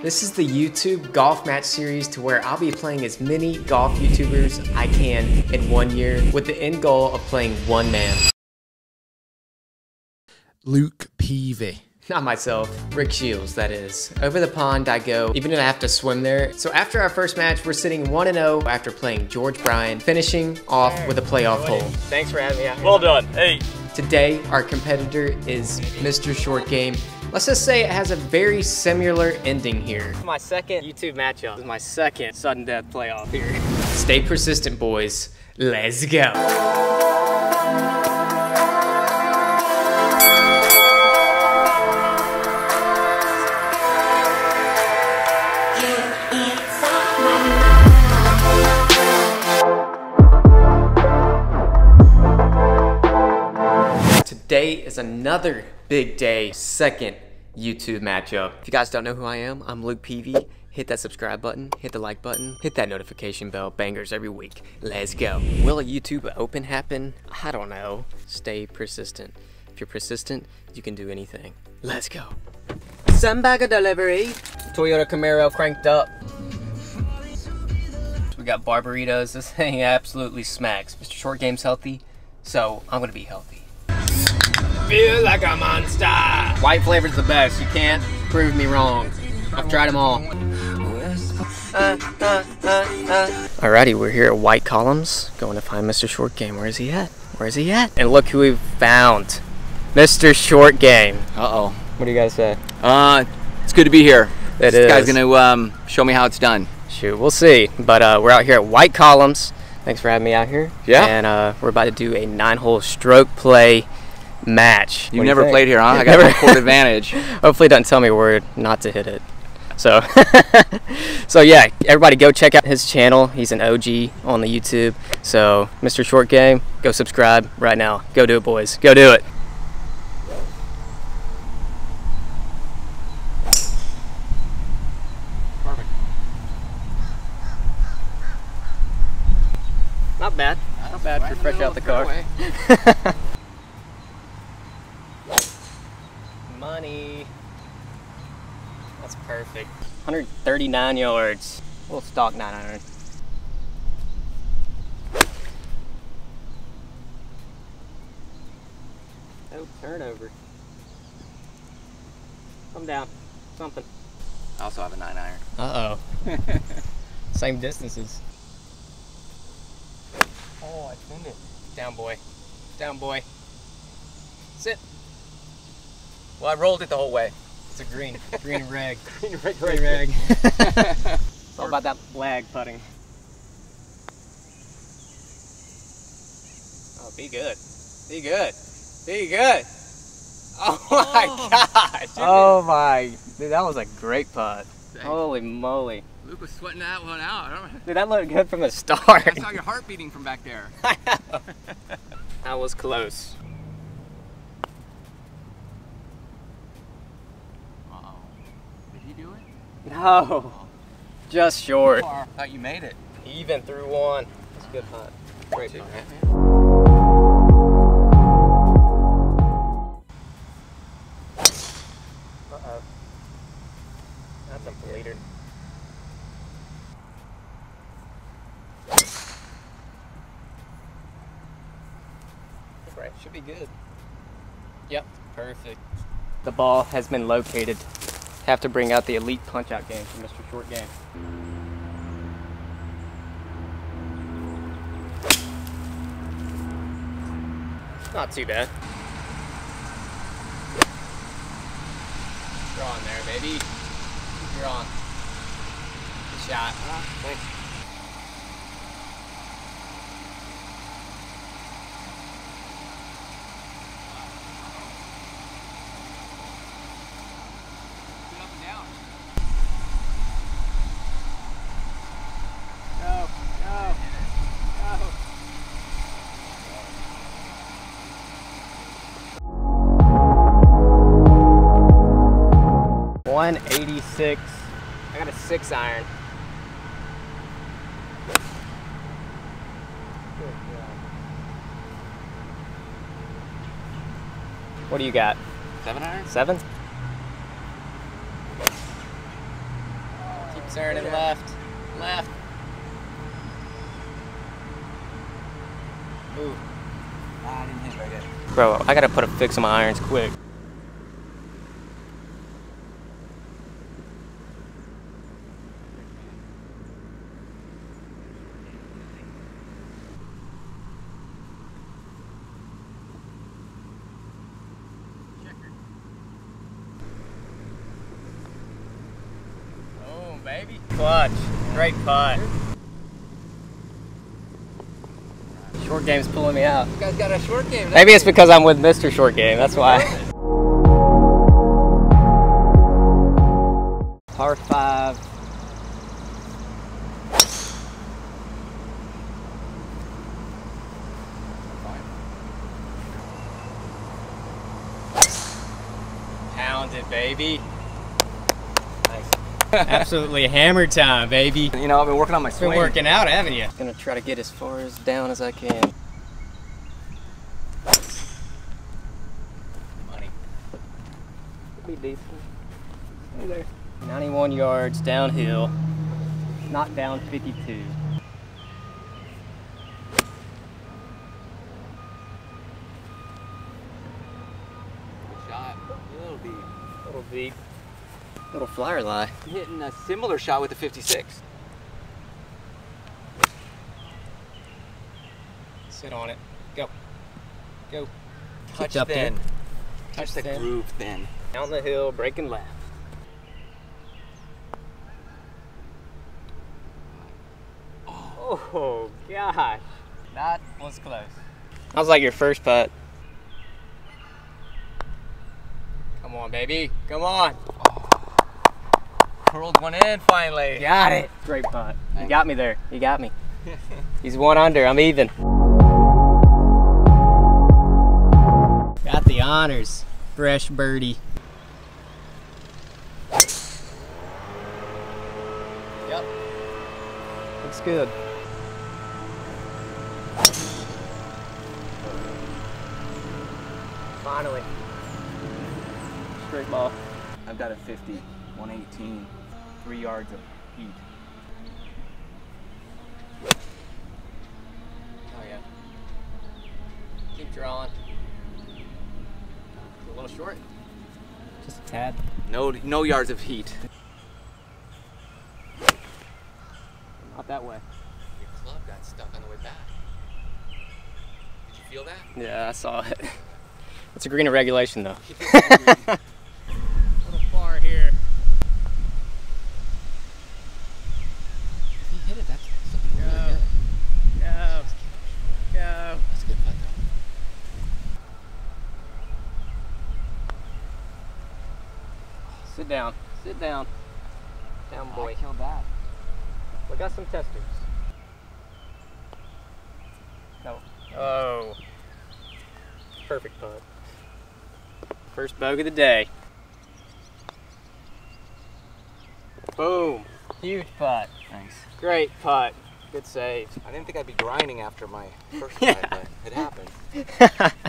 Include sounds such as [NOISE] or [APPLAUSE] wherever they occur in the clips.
This is the YouTube golf match series to where I'll be playing as many golf YouTubers I can in one year with the end goal of playing one man. Luke Peavy. Not myself, Rick Shiels, that is. Over the pond I go, even if I have to swim there. So after our first match, we're sitting 1-0 after playing George Bryan, finishing off with a playoff hole. Thanks for having me out. Well done. Hey. Today, our competitor is Mr. Short Game. Let's just say it has a very similar ending here. My second YouTube matchup This is my second sudden death playoff here. [LAUGHS] Stay persistent, boys. Let's go. Today is another big day, second YouTube matchup. If you guys don't know who I am, I'm Luke Peavy. Hit that subscribe button, hit the like button, hit that notification bell, bangers every week. Let's go. Will a YouTube Open happen? I don't know. Stay persistent. If you're persistent, you can do anything. Let's go. Sandbagger delivery. Toyota Camaro cranked up. We got barbaritos. This thing absolutely smacks. Mr. Short Game's healthy, so I'm gonna be healthy feel like a monster. White flavor's the best. You can't prove me wrong. I've tried them all. Alrighty, we're here at White Columns, going to find Mr. Short Game. Where is he at? Where is he at? And look who we've found. Mr. Short Game. Uh-oh. What do you guys say? Uh, it's good to be here. It this is. guy's gonna um, show me how it's done. Shoot, we'll see. But uh, we're out here at White Columns. Thanks for having me out here. Yeah. And uh, we're about to do a nine-hole stroke play match. You've you never think? played here, huh? I got Never. a court advantage. [LAUGHS] Hopefully, it doesn't tell me where not to hit it. So, [LAUGHS] so yeah, everybody go check out his channel. He's an OG on the YouTube. So, Mr. Short Game, go subscribe right now. Go do it, boys. Go do it. Perfect. Not bad. Not bad for fresh out the car. [LAUGHS] Money. That's perfect. 139 yards. Little stock 9 iron. Oh, turnover. Come down. Something. I also have a nine iron. Uh oh. [LAUGHS] Same distances. Oh, I pinned it. Down, boy. Down, boy. Sit. Well, I rolled it the whole way. It's a green. Green and rag. [LAUGHS] Green and rag, Green rag. it's [LAUGHS] all about that lag putting. Oh, be good. Be good. Be good. Oh [LAUGHS] my oh. gosh. Oh my. Dude, that was a great putt. Holy moly. Luke was sweating that one out. I don't Dude, that looked good from the start. I saw your heart beating from back there. that was close. Uh-oh. Did he do it? No. Just short. I thought you made it. Even through one. That's a good putt. Great putt. Uh-oh. That's a bleeder. Right, should be good. Yep, perfect. The ball has been located. Have to bring out the elite punch-out game for Mr. Short Game. Not too bad. You're on there, baby. You're on. Good shot. Ah, thanks. 186. I got a six iron. What do you got? Seven iron? Seven? Keep turning yeah. left. Left. Ooh. Ah, I didn't hit right yet. Bro, I gotta put a fix on my irons quick. Game's pulling me out. You guys got a short game. Maybe it's because I'm with Mr. Short Game, that's why. Par 5. Pounded, baby. [LAUGHS] Absolutely hammer time, baby. You know, I've been working on my swing. Been swing. working out, haven't you? Gonna try to get as far as down as I can. Money. Be decent. Stay there. 91 yards downhill. Not down 52. shot. A little deep. Little deep. Little flyer lie. Hitting a similar shot with the 56. Sit on it. Go. Go. Touch up thin. there. Touch the thin. groove thin. Down the hill, breaking left. Oh gosh. That was close. That was like your first putt. Come on, baby. Come on. Curled one in finally. Got it. Great putt. You got me there. You got me. [LAUGHS] He's one under. I'm even. Got the honors. Fresh birdie. Yep. Looks good. Finally. Straight ball. I've got a 50, 118, three yards of heat. Oh yeah. Keep drawing. A little short. Just a tad. No, no yards of heat. Not that way. Your club got stuck on the way back. Did you feel that? Yeah, I saw it. [LAUGHS] It's a green regulation though. [LAUGHS] a little far here. If you hit it, that's something really Go. good. Go. Go. That's a good putt Sit down. Sit down. Down, boy. I killed that. We got some testers. No. Oh. Perfect putt. First bogey of the day. Boom. Huge putt. Thanks. Great putt. Good save. I didn't think I'd be grinding after my first [LAUGHS] putt, but it happened. [LAUGHS]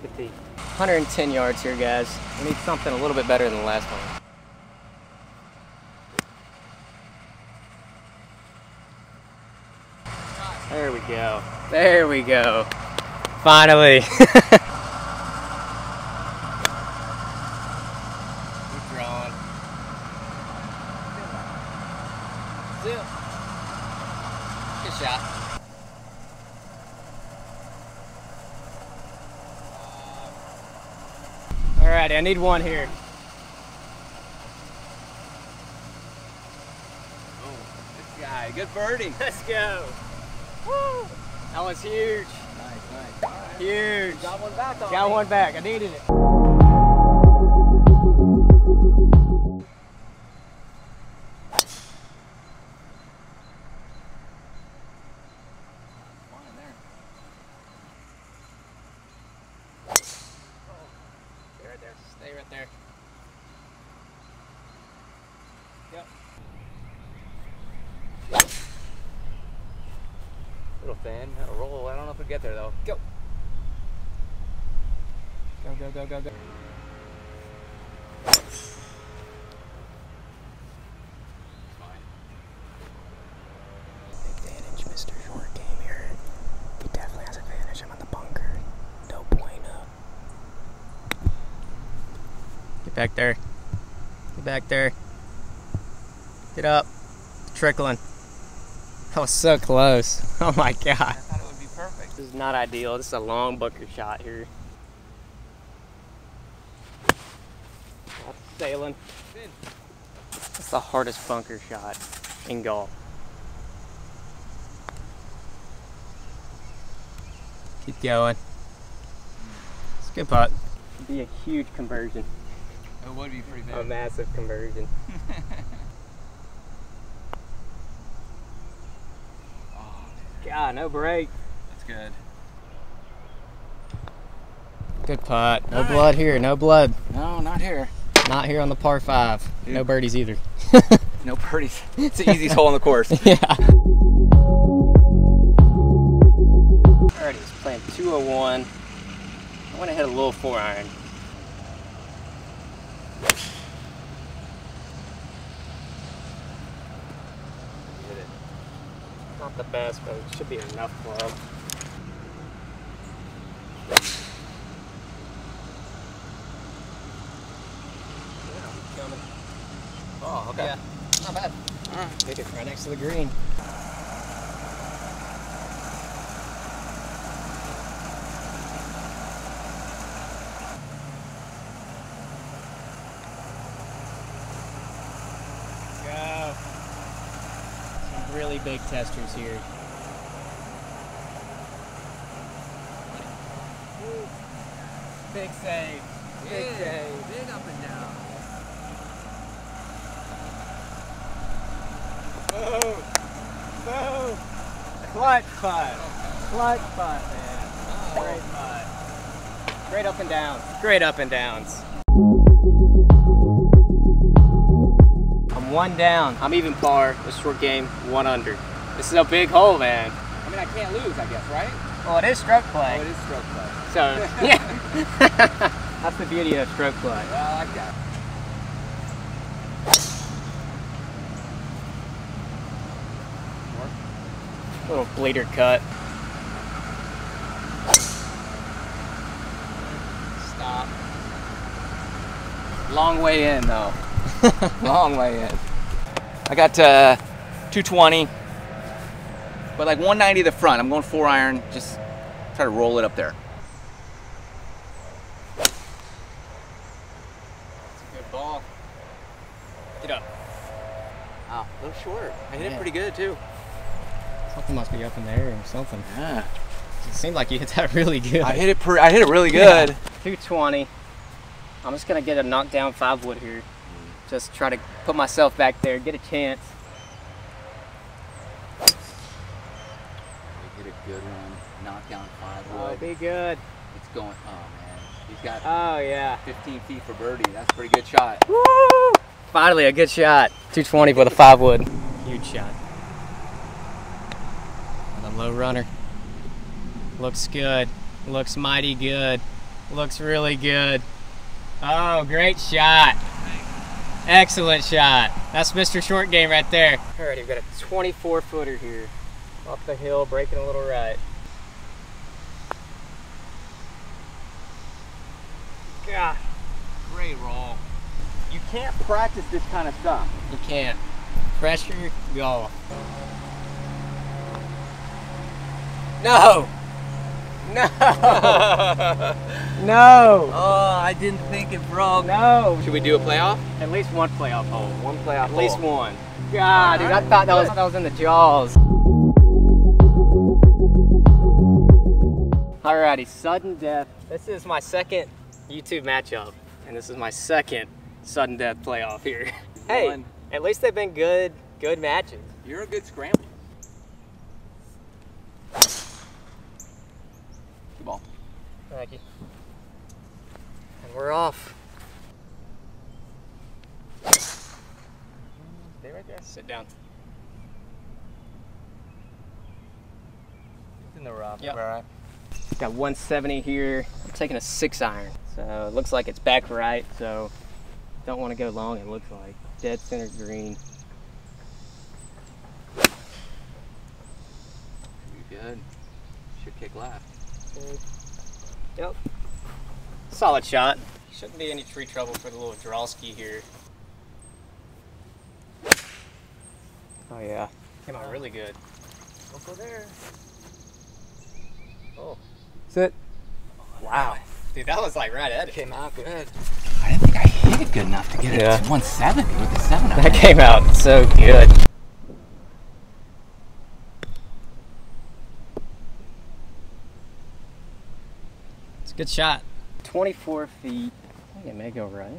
Broke the tee. 110 yards here, guys. We need something a little bit better than the last one. There we go. There we go. Finally. [LAUGHS] Keep drawing. Zip. Good shot. Alrighty, I need one here. Oh, Good guy. Good birdie. [LAUGHS] Let's go. Woo! That was huge. Nice, nice. Huge. Got one back Got me. one back. I needed it. Get there though. Go. Go, go, go, go, go. Advantage, Mr. Short Game here. He definitely has advantage. I'm at the bunker. No bueno. Get back there. Get back there. Get up. Trickling. That was so close. [LAUGHS] Oh my god. I thought it would be perfect. This is not ideal. This is a long bunker shot here. That's sailing. That's the hardest bunker shot in golf. Keep going. It's a good putt. Be a huge conversion. It would be pretty big. A massive conversion. oh, [LAUGHS] God, no break. that's good. Good putt. No Alright. blood here. No blood. No, not here. Not here on the par five. No birdies either. [LAUGHS] No birdies. It's the easiest hole in the course. [LAUGHS] yeah. Alrighty, he's playing 201. I want to hit a little four iron. Not the best, but it should be enough for Yeah, coming. Oh, okay. Yeah, not bad. Take it right next to the green. Go. Some really big testers here. Big save. Big save. Big up and down. Boom! Boom! Clutch putt! Clutch putt, man. Great putt. Great up and downs. Great up and downs. I'm one down. I'm even par. This short game, one under. This is a big hole, man. I mean, I can't lose, I guess, right? Well, it is stroke play. Oh, it is stroke play. So, [LAUGHS] yeah. [LAUGHS] That's the beauty of stroke play. Well, I like that. Little bleeder cut. Stop. Long way in, though. [LAUGHS] Long way in. I got uh, 220, but like 190 the front. I'm going four iron. Just try to roll it up there. That's a good ball. Get up. Wow, a little short. I hit Yeah. it pretty good too. Something must be up in the air or something. Yeah. It seemed like you hit that [LAUGHS] really good. I hit it. Pre- I hit it really good. 220. I'm just gonna get a knockdown five wood here. Just try to put myself back there, get a chance. We hit a good one. Knock down five Oh, wood. be good. It's going. Oh man, he's got Oh yeah. 15 feet for birdie. That's a pretty good shot. Woo! Finally, a good shot. 220 with a five wood. Huge shot. Low runner. Looks good. Looks mighty good. Looks really good. Oh, great shot. Excellent shot. That's Mr. Short Game right there. All right, we've got a 24 footer here. Off the hill, breaking a little right. God, Great roll. You can't practice this kind of stuff. you can't. Pressure, go. No! No! [LAUGHS] no! Oh, I didn't think it broke. No! Should we do a playoff? At least one playoff hole. One playoff. At least one. God, dude, I thought that was that was in the jaws. Alrighty, sudden death. This is my second YouTube matchup, and this is my second sudden death playoff here. [LAUGHS] hey, One. at least they've been good, good matches. You're a good scrambler. And we're off. Stay right there. Sit down. It's in the rough. Yep. All right. Got 170 here. I'm taking a six iron. So it looks like it's back right. So don't want to go long. It looks like dead center green. Good. Should kick left. Yep. Solid shot. Shouldn't be any tree trouble for the little Drawski here. Oh yeah. Came out really good. Don't go there. Oh. Sit. Wow. Dude, that was like right at it. Came out good. I didn't think I hit it good enough to get it Yeah. to 170 with the seven. That came out so good. Good shot. 24 feet. I think it may go right.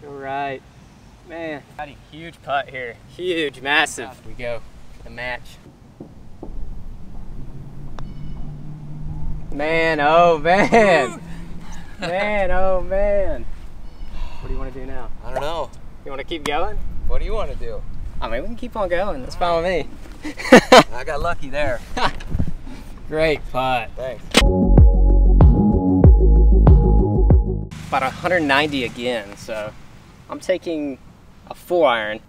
Go right. Man, got a huge putt here. Huge, massive. we go. The match. Man, oh man. [LAUGHS] man, oh man. What do you want to do now? I don't know. You want to keep going? What do you want to do? I mean, we can keep on going. That's fine with me. [LAUGHS] I got lucky there. [LAUGHS] Great putt. Thanks. About 190 again, so I'm taking a four iron.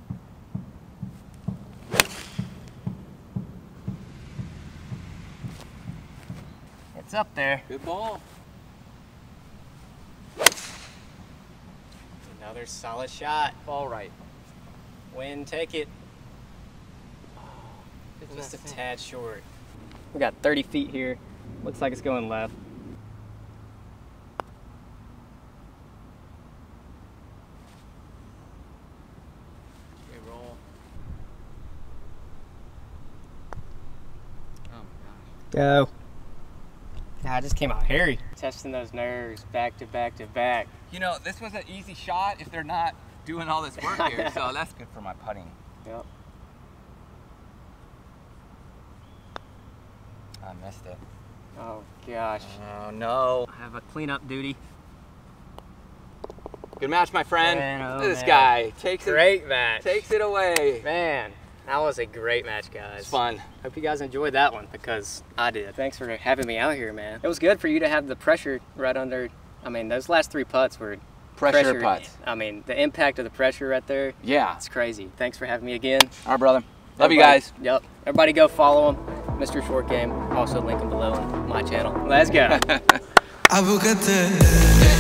It's up there. Good ball. Another solid shot. Ball right. Win, take it. Just a tad short. We got 30 feet here. Looks like it's going left. Okay, roll. Oh my gosh. Go. Nah, it just came out hairy. Testing those nerves back to back to back. You know, this was an easy shot if they're not doing all this work here, so [LAUGHS] that's good for my putting. Yep. I missed it. Oh gosh. Oh no. I have a cleanup duty. Good match, my friend. Man, oh, this man. guy. Takes Great match. it takes it away. Man, that was a great match, guys. It's fun. Hope you guys enjoyed that one because I did. Thanks for having me out here, man. It was good for you to have the pressure right under. I mean, those last three putts were Pressure, putts. I mean, the impact of the pressure right there, Yeah. it's crazy. Thanks for having me again. All right, brother. Love you guys. Yep. Everybody go follow him, Mr. Short Game. Also link him below on my channel. Let's go. [LAUGHS] Abukate